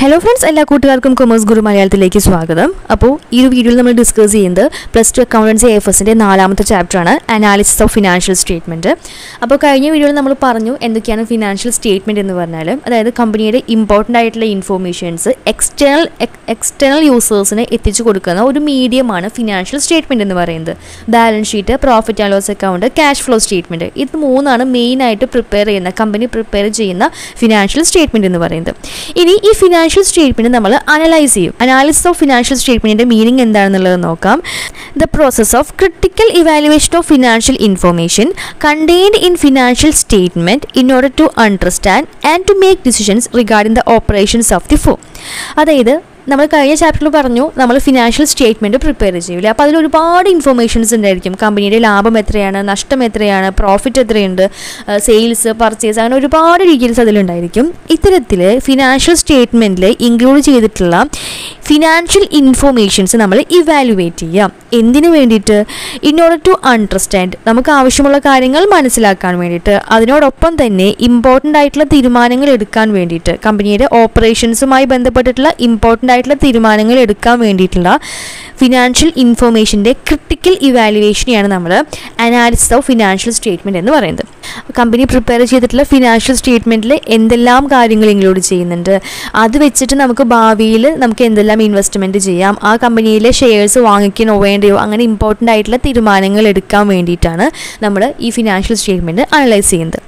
Hello friends എല്ലാ കൂട്ടുകാർക്കും commerce ഗുരു മലയാളത്തിലേക്ക് സ്വാഗതം. അപ്പോൾ ഈ ഒരു വീഡിയോയിൽ നമ്മൾ ഡിസ്കസ് ചെയ്യുന്നത് പ്ലസ് ടു അക്കൗണ്ടൻസി എഫ് എസിന്റെ നാലാമത്തെ ചാപ്റ്ററാണ് അനാലിസിസ് ഓഫ് ഫിനാൻഷ്യൽ സ്റ്റേറ്റ്മെന്റ് അപ്പോൾ കഴിഞ്ഞ വീഡിയോയിൽ നമ്മൾ പറഞ്ഞു എന്തൊക്കെയാണ് ഫിനാൻഷ്യൽ സ്റ്റേറ്റ്മെന്റ് എന്ന് പറഞ്ഞാൽ അതായത് കമ്പനിയുടെ ഇമ്പോർട്ടന്റ് ആയിട്ടുള്ള ഇൻഫോർമേഷൻസ് എക്സ്റ്റേണൽ എക്സ്റ്റേണൽ യൂസേഴ്സിന് എത്തിച്ചു കൊടുക്കുന്ന ഒരു മീഡിയമാണ് ഫിനാൻഷ്യൽ സ്റ്റേറ്റ്മെന്റ് എന്ന് പറയുന്നത്. Balance sheet profit and loss account cash flow statement ഇത് മൂന്നാണ് മെയിനായിട്ട് പ്രിപ്പയർ ചെയ്യുന്ന കമ്പനി പ്രിപ്പയർ ചെയ്യുന്ന ഫിനാൻഷ്യൽ സ്റ്റേറ്റ്മെന്റ് എന്ന് പറയുന്നത്. ഇനി ഈ ഫിനാൻഷ്യൽ സ്റ്റേറ്റ്മെന്റ് നമ്മൾ അനലൈസ് ചെയ്യും. അനാലിസിസ് ഓഫ് ഫിനാൻഷ്യൽ സ്റ്റേറ്റ്മെന്റിന്റെ മീനിങ് എന്താണെന്നുള്ളത് നോക്കാം. The process of critical evaluation of financial information contained in financial statement in order to understand and to make decisions regarding the operations of the firm അതായത് നമ്മൾ കഴിഞ്ഞ ചാപ്റ്ററിൽ പറഞ്ഞു നമ്മൾ ഫിനാൻഷ്യൽ സ്റ്റേറ്റ്മെന്റ് പ്രിപ്പയർ ചെയ്യില്ലേ അപ്പോൾ അതിൽ ഒരുപാട് ഇൻഫർമേഷൻസ് ഉണ്ടായിരിക്കും. കമ്പനിയുടെ ലാഭം എത്രയാണ് നഷ്ടം എത്രയാണ് പ്രോഫിറ്റ് എത്രയുണ്ട് സെയിൽസ് പർച്ചേസ് അങ്ങനെ ഒരുപാട് ഡീറ്റെയിൽസ് അതിലുണ്ടായിരിക്കും ഇത്തരത്തിൽ ഫിനാൻഷ്യൽ സ്റ്റേറ്റ്മെന്റിൽ ഇൻക്ലൂഡ് ചെയ്തിട്ടുള്ള ഫിനാൻഷ്യൽ ഇൻഫർമേഷൻസ് നമ്മൾ ഇവാലുവേറ്റ് ചെയ്യാം. എന്തിനു വേണ്ടിയിട്ട്? ഇൻ ഓർഡർ ടു അണ്ടർസ്റ്റാൻഡ് നമുക്ക് ആവശ്യമുള്ള കാര്യങ്ങൾ മനസ്സിലാക്കാൻ വേണ്ടിയിട്ട് അതിനോടൊപ്പം തന്നെ ഇമ്പോർട്ടന്റ് ആയിട്ടുള്ള തീരുമാനങ്ങൾ എടുക്കാൻ വേണ്ടിയിട്ട് കമ്പനിയുടെ ഓപ്പറേഷൻസുമായി ബന്ധപ്പെട്ടിട്ടുള്ള ഇമ്പോർട്ടന്റ് ആയിട്ടുള്ള തീരുമാനങ്ങൾ എടുക്കാൻ വേണ്ടിയിട്ടുള്ള ഫിനാൻഷ്യൽ ഇൻഫോർമേഷന്റെ ക്രിട്ടിക്കൽ ഇവാലുവേഷനെയാണ് നമ്മൾ അനാലിസിസ് ഓഫ് ഫിനാൻഷ്യൽ സ്റ്റേറ്റ്മെന്റ് എന്ന് പറയുന്നത്. കമ്പനി പ്രിപ്പയർ ചെയ്തിട്ടുള്ള ഫിനാൻഷ്യൽ സ്റ്റേറ്റ്മെന്റിൽ എന്തെല്ലാം കാര്യങ്ങൾ ഇൻക്ലൂഡ് ചെയ്യുന്നുണ്ട്? അത് വെച്ചിട്ട് നമുക്ക് ഭാവിയിൽ നമുക്ക് എന്തെല്ലാം ഇൻവെസ്റ്റ്മെന്റ് ചെയ്യാം? ആ കമ്പനിയിലെ ഷെയർസ് വാങ്ങിക്കണോ വേണ്ടയോ? അങ്ങനെ ഇമ്പോർട്ടന്റ് ആയിട്ടുള്ള തീരുമാനങ്ങൾ എടുക്കാൻ വേണ്ടിയിട്ടാണ് നമ്മൾ ഈ ഫിനാൻഷ്യൽ സ്റ്റേറ്റ്മെന്റ് അനലൈസ് ചെയ്യുന്നത്.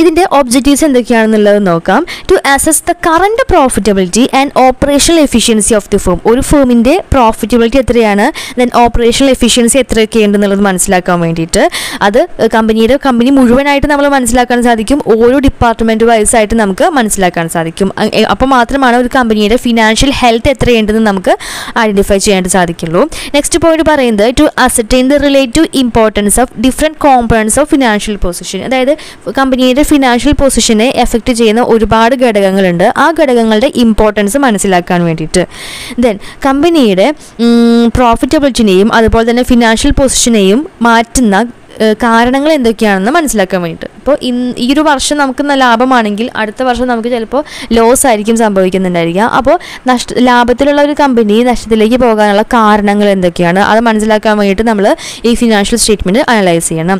ഇതിന്റെ ഒബ്ജക്റ്റീവ്സ് എന്തൊക്കെയാണെന്നുള്ളത് നോക്കാം. To assess the current profitability and operational efficiency of the firm ഒരു ഫേമിന്റെ പ്രോഫിറ്റബിലിറ്റി എത്രയാണ് ദെൻ ഓപ്പറേഷണൽ എഫിഷ്യൻസി എത്രയൊക്കെ ഉണ്ടെന്നുള്ളത് മനസ്സിലാക്കാൻ വേണ്ടിയിട്ട്. അത് കമ്പനിയുടെ കമ്പനി മുഴുവനായിട്ട് നമ്മൾ മനസ്സിലാക്കാൻ സാധിക്കും. ഓരോ ഡിപ്പാർട്ട്മെന്റ് വൈസ് ആയിട്ട് നമുക്ക് മനസ്സിലാക്കാൻ സാധിക്കും. അപ്പോൾ മാത്രമാണ് ഒരു കമ്പനിയുടെ ഫിനാൻഷ്യൽ ഹെൽത്ത് എത്രയുണ്ടെന്ന് നമുക്ക് ഐഡന്റിഫൈ ചെയ്യാൻ സാധിക്കുള്ളൂ. നെക്സ്റ്റ് പോയിന്റ് പറയുന്നത് to ascertain the relative importance of different components of financial position അതായത് കമ്പനിയുടെ ഫിനാൻഷ്യൽ പൊസിഷനെ എഫക്റ്റ് ചെയ്യുന്ന ഒരുപാട് ഘടകങ്ങളുണ്ട്. ആ ഘടകങ്ങളുടെ ഇമ്പോർട്ടൻസ് മനസ്സിലാക്കാൻ വേണ്ടിയിട്ട്. ദെൻ കമ്പനിയുടെ പ്രോഫിറ്റബിലിറ്റിനെയും അതുപോലെ തന്നെ ഫിനാൻഷ്യൽ പൊസിഷനെയും മാറ്റുന്ന കാരണങ്ങൾ എന്തൊക്കെയാണെന്ന് മനസ്സിലാക്കാൻ വേണ്ടിയിട്ട്. അപ്പോൾ ഈ ഒരു വർഷം നമുക്ക് ലാഭമാണെങ്കിൽ അടുത്ത വർഷം നമുക്ക് ചിലപ്പോൾ ലോസ് ആയിരിക്കും സംഭവിക്കുന്നുണ്ടായിരിക്കുക അപ്പോൾ നഷ്ട ലാഭത്തിലുള്ള ഒരു കമ്പനി നഷ്ടത്തിലേക്ക് പോകാനുള്ള കാരണങ്ങൾ എന്തൊക്കെയാണ്? അത് മനസ്സിലാക്കാൻ വേണ്ടിയിട്ട് നമ്മൾ ഈ ഫിനാൻഷ്യൽ സ്റ്റേറ്റ്മെന്റ് അനലൈസ് ചെയ്യണം.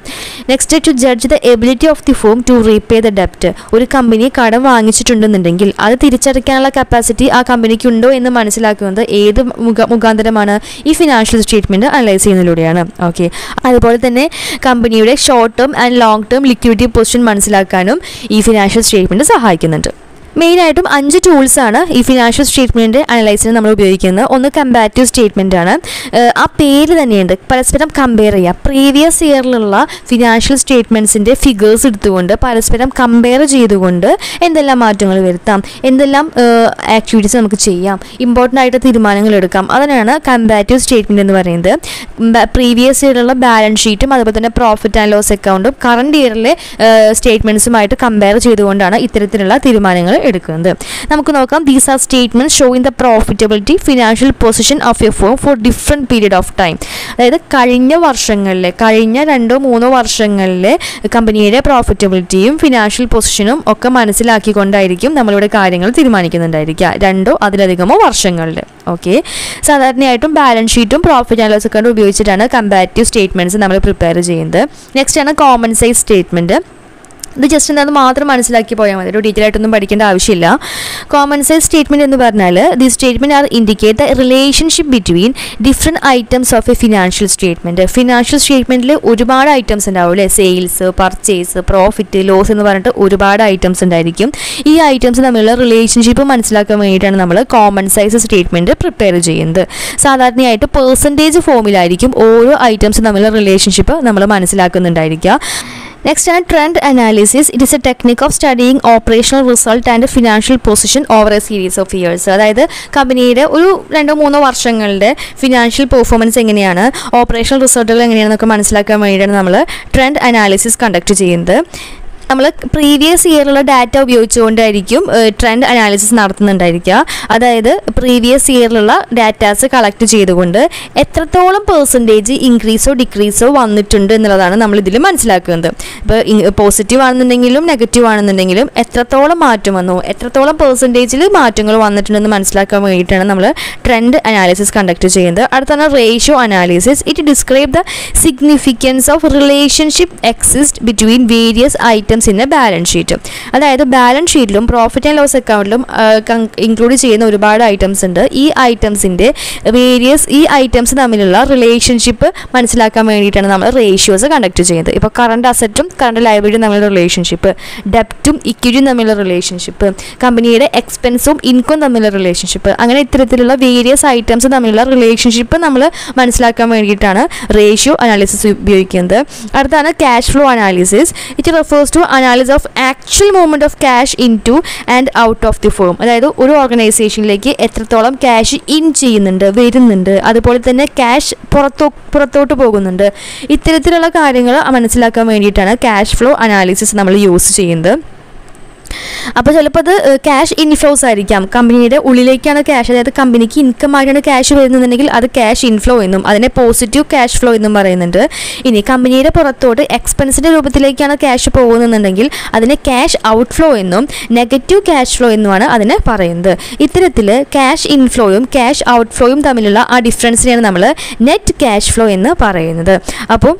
Next to judge the ability of the firm to repay the ഡെപ്റ്റ് ഒരു കമ്പനി കടം വാങ്ങിച്ചിട്ടുണ്ടെന്നുണ്ടെങ്കിൽ അത് തിരിച്ചടയ്ക്കാനുള്ള കപ്പാസിറ്റി ആ കമ്പനിക്ക് ഉണ്ടോ എന്ന് മനസ്സിലാക്കുന്നത് ഏത് മുഖ മുഖാന്തരമാണ്? ഈ ഫിനാൻഷ്യൽ സ്റ്റേറ്റ്മെന്റ് അനലൈസ് ചെയ്യുന്നതിലൂടെയാണ്. ഓക്കെ അതുപോലെ തന്നെ കമ്പനിയുടെ short term and long term liquidity position മനസ്സിലാക്കാനും ഈ ഫിനാൻഷ്യൽ സ്റ്റേറ്റ്മെന്റ് സഹായിക്കുന്നുണ്ട്. മെയിനായിട്ടും അഞ്ച് ടൂൾസ് ആണ് ഈ ഫിനാൻഷ്യൽ സ്റ്റേറ്റ്മെന്റ് അനലൈസിന് നമ്മൾ ഉപയോഗിക്കുന്നത്. ഒന്ന് കമ്പാറ്റീവ് സ്റ്റേറ്റ്മെന്റ് ആണ്. ആ പേര് തന്നെയുണ്ട്. പരസ്പരം കമ്പയർ ചെയ്യുക. പ്രീവിയസ് ഇയറിലുള്ള ഫിനാൻഷ്യൽ സ്റ്റേറ്റ്മെന്റ്സിന്റെ ഫിഗേഴ്സ് എടുത്തുകൊണ്ട് പരസ്പരം കമ്പയർ ചെയ്തുകൊണ്ട് എന്തെല്ലാം മാറ്റങ്ങൾ വരുത്താം? എന്തെല്ലാം ആക്ടിവിറ്റീസ് നമുക്ക് ചെയ്യാം? ഇമ്പോർട്ടന്റ് ആയിട്ട് തീരുമാനങ്ങൾ എടുക്കാം. അതിനാണ് കമ്പാറ്റീവ് സ്റ്റേറ്റ്മെന്റ് എന്ന് പറയുന്നത്. പ്രീവിയസ് ഇയറിലുള്ള ബാലൻസ് ഷീറ്റും അതുപോലെ തന്നെ പ്രോഫിറ്റ് ആൻഡ് ലോസ് അക്കൗണ്ടും കറണ്ട് ഇയറിലെ സ്റ്റേറ്റ്മെന്റ്സുമായിട്ട് കമ്പയർ ചെയ്തുകൊണ്ടാണ് ഇത്തരത്തിലുള്ള തീരുമാനങ്ങൾ എടുക്കുന്നത്. നമുക്ക് നോക്കാം. These are statement showing the profitability financial position of a firm for different period of time അതായത് കഴിഞ്ഞ വർഷങ്ങളിൽ കഴിഞ്ഞ രണ്ടോ മൂന്നോ വർഷങ്ങളിൽ കമ്പനിയുടെ പ്രോഫിറ്റബിലിറ്റിയും ഫിനാൻഷ്യൽ പൊസിഷനും ഒക്കെ മനസ്സിലാക്കിക്കൊണ്ടായിരിക്കും നമ്മളിവിടെ കാര്യങ്ങൾ തീരുമാനിക്കുന്നുണ്ടായിരിക്കുക. രണ്ടോ അതിലധികമോ വർഷങ്ങളിൽ ഓക്കെ സാധാരണയായിട്ടും ബാലൻസ് ഷീറ്റും പ്രോഫിറ്റ് ആൻഡ് ലോസ് ഉപയോഗിച്ചിട്ടാണ് കമ്പാരിറ്റീവ് സ്റ്റേറ്റ്മെന്റ്സ് നമ്മൾ പ്രിപ്പയർ ചെയ്യുന്നത്. നെക്സ്റ്റ് ആണ് കോമൺ സൈസ് സ്റ്റേറ്റ്മെന്റ് ഇത് ജസ്റ്റ് എന്താണെന്ന് മാത്രം മനസ്സിലാക്കി പോയാൽ മതി. ഒരു ഡീറ്റെയിൽ ആയിട്ടൊന്നും പഠിക്കേണ്ട ആവശ്യമില്ല. കോമൺ സൈസ് സ്റ്റേറ്റ്മെന്റ് എന്ന് പറഞ്ഞാൽ the statement are indicate the relationship between different items of a financial statement financial സ്റ്റേറ്റ്മെന്റിൽ ഒരുപാട് ഐറ്റംസ് ഉണ്ടാവും അല്ലേ സെയിൽസ് പർച്ചേസ് പ്രോഫിറ്റ് ലോസ് എന്ന് പറഞ്ഞിട്ട് ഒരുപാട് ഐറ്റംസ് ഉണ്ടായിരിക്കും. ഈ ഐറ്റംസ് തമ്മിലുള്ള റിലേഷൻഷിപ്പ് മനസ്സിലാക്കാൻ വേണ്ടിയിട്ടാണ് നമ്മൾ കോമൺ സൈസ് സ്റ്റേറ്റ്മെന്റ് പ്രിപ്പയർ ചെയ്യുന്നത്. സാധാരണയായിട്ട് പേഴ്സന്റേജ് ഫോമിലായിരിക്കും ഓരോ ഐറ്റംസ് തമ്മിലുള്ള റിലേഷൻഷിപ്പ് നമ്മൾ മനസ്സിലാക്കുന്നുണ്ടായിരിക്കുക. നെക്സ്റ്റ് ആണ് trend analysis it is a technique of studying operational result and financial position over a series of years അതായത് കമ്പനിയുടെ ഒരു രണ്ടോ മൂന്നോ വർഷങ്ങളുടെ ഫിനാൻഷ്യൽ പെർഫോമൻസ് എങ്ങനെയാണ് ഓപ്പറേഷണൽ റിസൾട്ടുകൾ എങ്ങനെയാണെന്നൊക്കെ മനസ്സിലാക്കാൻ വേണ്ടിയിട്ടാണ് നമ്മൾ ട്രെൻഡ് അനാലിസിസ് കണ്ടക്ട് ചെയ്യുന്നത്. നമ്മൾ പ്രീവിയസ് ഇയറിലുള്ള ഡാറ്റ ഉപയോഗിച്ചുകൊണ്ടായിരിക്കും ട്രെൻഡ് അനാലിസിസ് നടത്തുന്നുണ്ടായിരിക്കുക. അതായത് പ്രീവിയസ് ഇയറിലുള്ള ഡാറ്റാസ് കളക്ട് ചെയ്തുകൊണ്ട് എത്രത്തോളം പെർസെന്റേജ് ഇൻക്രീസോ ഡിക്രീസോ വന്നിട്ടുണ്ട് എന്നുള്ളതാണ് നമ്മൾ ഇതിൽ മനസ്സിലാക്കുന്നത് ഇപ്പോൾ പോസിറ്റീവ് ആണെന്നുണ്ടെങ്കിലും നെഗറ്റീവ് ആണെന്നുണ്ടെങ്കിലും എത്രത്തോളം മാറ്റം വന്നു എത്രത്തോളം പെർസെന്റേജിൽ മാറ്റങ്ങൾ വന്നിട്ടുണ്ടെന്ന് മനസ്സിലാക്കാൻ വേണ്ടിയിട്ടാണ് നമ്മൾ ട്രെൻഡ് അനാലിസിസ് കണ്ടക്ട് ചെയ്യുന്നത്. അടുത്താണ് ratio analysis it describe the significance of relationship exist between various items a balance sheet അതായത് ബാലൻസ് ഷീറ്റിലും പ്രോഫിറ്റ് ആൻഡ് ലോസ് അക്കൗണ്ടിലും ഇൻക്ലൂഡ് ചെയ്യുന്ന ഒരുപാട് ഐറ്റംസ് ഉണ്ട്. ഈ ഐറ്റംസിന്റെ വേരിയസ് ഈ ഐറ്റംസ് തമ്മിലുള്ള റിലേഷൻഷിപ്പ് മനസ്സിലാക്കാൻ വേണ്ടിയിട്ടാണ് നമ്മൾ റേഷ്യോസ് കണ്ടക്ട് ചെയ്യുന്നത്. ഇപ്പോൾ കറണ്ട് അസറ്റും കറണ്ട് ലൈബ്രറിയും തമ്മിലുള്ള റിലേഷൻഷിപ്പ് ഡെപ്റ്റും ഇക്വിറ്റിയും തമ്മിലുള്ള റിലേഷൻഷിപ്പ് കമ്പനിയുടെ എക്സ്പെൻസും ഇൻകം തമ്മിലുള്ള റിലേഷൻഷിപ്പ് അങ്ങനെ ഇത്തരത്തിലുള്ള വേരിയസ് ഐറ്റംസ് തമ്മിലുള്ള റിലേഷൻഷിപ്പ് നമ്മൾ മനസ്സിലാക്കാൻ വേണ്ടിയിട്ടാണ് റേഷ്യോ അനാലിസിസ് ഉപയോഗിക്കുന്നത്. അടുത്താണ് cash flow analysis it refers to analysis of actual movement of cash into and out of the firm അതായത് ഒരു ഓർഗനൈസേഷനിലേക്ക് എത്രത്തോളം ക്യാഷ് ഇൻ ചെയ്യുന്നുണ്ട് വരുന്നുണ്ട്. അതുപോലെ തന്നെ ക്യാഷ് പുറത്തോ പുറത്തോട്ട് പോകുന്നുണ്ട്. ഇത്തരത്തിലുള്ള കാര്യങ്ങൾ മനസ്സിലാക്കാൻ വേണ്ടിയിട്ടാണ് ക്യാഷ് ഫ്ലോ അനാലിസിസ് നമ്മൾ യൂസ് ചെയ്യുന്നത്. അപ്പോൾ ചിലപ്പോൾ അത് ക്യാഷ് ഇൻഫ്ലോസ് ആയിരിക്കാം. കമ്പനിയുടെ ഉള്ളിലേക്കാണ് ക്യാഷ് അതായത് കമ്പനിക്ക് ഇൻകം ആയിട്ടാണ് ക്യാഷ് വരുന്നുണ്ടെങ്കിൽ അത് ക്യാഷ് ഇൻഫ്ലോ എന്നും അതിനെ പോസിറ്റീവ് ക്യാഷ് ഫ്ലോ എന്നും പറയുന്നുണ്ട്. ഇനി കമ്പനിയുടെ പുറത്തോട്ട് എക്സ്പെൻസിന്റെ രൂപത്തിലേക്കാണ് ക്യാഷ് പോകുന്നുണ്ടെങ്കിൽ അതിനെ ക്യാഷ് ഔട്ട്ഫ്ലോ എന്നും നെഗറ്റീവ് ക്യാഷ് ഫ്ലോ എന്നുമാണ് അതിനെ പറയുന്നത്. ഇത്തരത്തിൽ ക്യാഷ് ഇൻഫ്ലോയും ക്യാഷ് ഔട്ട്ഫ്ലോയും തമ്മിലുള്ള ആ ഡിഫറൻസിനെയാണ് നമ്മൾ നെറ്റ് ക്യാഷ് ഫ്ലോ എന്ന് പറയുന്നത്. അപ്പോൾ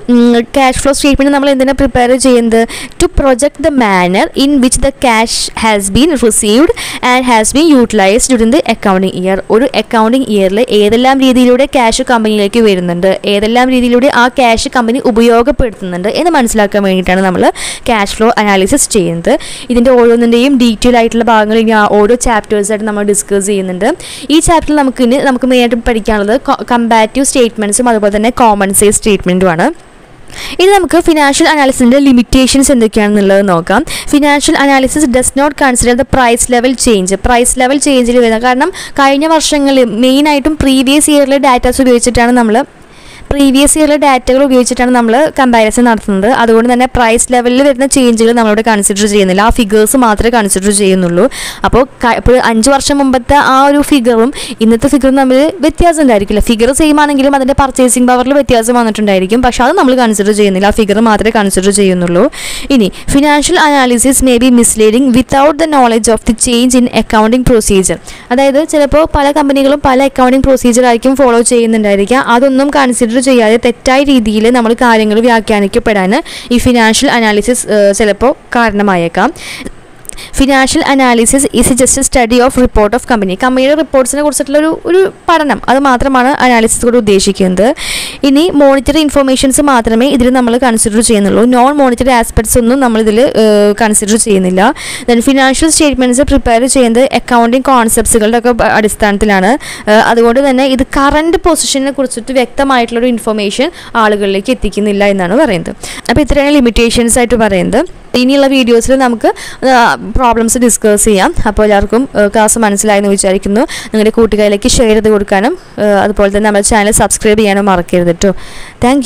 ക്യാഷ് ഫ്ലോ സ്റ്റേറ്റ്മെന്റ് നമ്മൾ എന്തിനാണ് പ്രിപ്പയർ ചെയ്യുന്നത്? To project the manner in which the cash has been received and has been utilised during the accounting year ഒരു അക്കൗണ്ടിങ് ഇയറിൽ ഏതെല്ലാം രീതിയിലൂടെ ക്യാഷ് കമ്പനിയിലേക്ക് വരുന്നുണ്ട്? ഏതെല്ലാം രീതിയിലൂടെ ആ ക്യാഷ് കമ്പനി ഉപയോഗപ്പെടുത്തുന്നുണ്ട് എന്ന് മനസ്സിലാക്കാൻ വേണ്ടിയിട്ടാണ് നമ്മൾ ക്യാഷ് ഫ്ലോ അനാലിസിസ് ചെയ്യുന്നത്. ഇതിന്റെ ഓരോന്നിന്റെയും ഡീറ്റെയിൽ ആയിട്ടുള്ള ഭാഗങ്ങൾ ഇനി ഓരോ ചാപ്റ്റേഴ്സായിട്ട് നമ്മൾ ഡിസ്കസ് ചെയ്യുന്നുണ്ട്. ഈ ചാപ്റ്ററിൽ നമുക്ക് ഇനി നമുക്ക് മെയിനായിട്ട് പഠിക്കാനുള്ളത് കമ്പാറ്റീവ് സ്റ്റേറ്റ്മെന്റ്സും അതുപോലെ തന്നെ കോമൺ സൈസ് സ്റ്റേറ്റ്മെന്റുമാണ് ഇനി നമുക്ക് ഫിനാൻഷ്യൽ അനാലിസിന്റെ ലിമിറ്റേഷൻസ് എന്തൊക്കെയാണെന്നുള്ളത് നോക്കാം. Financial analysis does not consider the price level change price level ചേഞ്ചിൽ വരുന്നത് കാരണം കഴിഞ്ഞ വർഷങ്ങളിൽ മെയിനായിട്ടും പ്രീവിയസ് ഇയറിലെ ഡാറ്റാസ് ഉപയോഗിച്ചിട്ടാണ് നമ്മൾ പ്രീവിയസ് ഇയറിലെ ഡാറ്റകൾ ഉപയോഗിച്ചിട്ടാണ് നമ്മൾ കമ്പാരിസൺ നടത്തുന്നത്. അതുകൊണ്ട് തന്നെ പ്രൈസ് ലെവലിൽ വരുന്ന ചേഞ്ചുകൾ നമ്മളിവിടെ കൺസിഡർ ചെയ്യുന്നില്ല. ആ ഫിഗേഴ്സ് മാത്രമേ കൺസിഡർ ചെയ്യുന്നുള്ളൂ. അപ്പോൾ ഇപ്പോൾ അഞ്ച് വർഷം മുമ്പത്തെ ആ ഒരു ഫിഗറും ഇന്നത്തെ ഫിഗറും തമ്മിൽ വ്യത്യാസം ഉണ്ടായിരിക്കില്ല. ഫിഗർ സെയിം ആണെങ്കിലും അതിന്റെ പർച്ചേസിംഗ് പവറിൽ വ്യത്യാസം വന്നിട്ടുണ്ടായിരിക്കും. പക്ഷെ അത് നമ്മൾ കൺസിഡർ ചെയ്യുന്നില്ല. ആ ഫിഗർ മാത്രമേ കൺസിഡർ ചെയ്യുന്നുള്ളൂ. ഇനി financial analysis may be misleading without the knowledge of the change in accounting procedure അതായത് ചിലപ്പോൾ പല കമ്പനികളും പല അക്കൗണ്ടിങ് പ്രൊസീജിയർ ആയിരിക്കും ഫോളോ ചെയ്യുന്നുണ്ടായിരിക്കുക. അതൊന്നും കൺസിഡർ ചെയ്യാതെ തെറ്റായ രീതിയിൽ നമ്മൾ കാര്യങ്ങൾ വ്യാഖ്യാനിക്കപ്പെടാൻ ഈ ഫിനാൻഷ്യൽ അനാലിസിസ് ചിലപ്പോൾ കാരണമായേക്കാം. Financial analysis is just study of report of company കമ്പനിയുടെ റിപ്പോർട്ട്സിനെ കുറിച്ചിട്ടുള്ള ഒരു ഒരു പഠനം. അത് മാത്രമാണ് അനാലിസിസ് കൊണ്ട് ഉദ്ദേശിക്കുന്നത്. ഇനി മോണിറ്ററി ഇൻഫർമേഷൻസ് മാത്രമേ ഇതിൽ നമ്മൾ കൺസിഡർ ചെയ്യുന്നുള്ളൂ. നോൺ മോണിറ്ററി ആസ്പെക്ട്സ് ഒന്നും നമ്മളിതിൽ കൺസിഡർ ചെയ്യുന്നില്ല. ദെൻ ഫിനാൻഷ്യൽ സ്റ്റേറ്റ്മെന്റ്സ് പ്രിപ്പയർ ചെയ്യുന്നത് അക്കൗണ്ടിങ് കോൺസെപ്റ്റ്സുകളുടെ ഒക്കെ അടിസ്ഥാനത്തിലാണ്. അതുകൊണ്ട് തന്നെ ഇത് കറണ്ട് പൊസിഷനെ കുറിച്ചിട്ട് വ്യക്തമായിട്ടുള്ളൊരു ഇൻഫർമേഷൻ ആളുകളിലേക്ക് എത്തിക്കുന്നില്ല എന്നാണ് പറയുന്നത്. അപ്പോൾ ഇത്രയാണ് ലിമിറ്റേഷൻസ് ആയിട്ട് പറയുന്നത്. ഇനിയുള്ള വീഡിയോസിൽ നമുക്ക് പ്രോബ്ലംസ് ഡിസ്കസ് ചെയ്യാം. അപ്പോൾ എല്ലാവർക്കും ക്ലാസ് മനസ്സിലായെന്ന് വിചാരിക്കുന്നു. നിങ്ങളുടെ കൂട്ടുകാരിലേക്ക് ഷെയർ ചെയ്ത് കൊടുക്കാനും അതുപോലെ തന്നെ നമ്മുടെ ചാനൽ സബ്സ്ക്രൈബ് ചെയ്യാനും മറക്കരുത്. കേട്ടോ താങ്ക്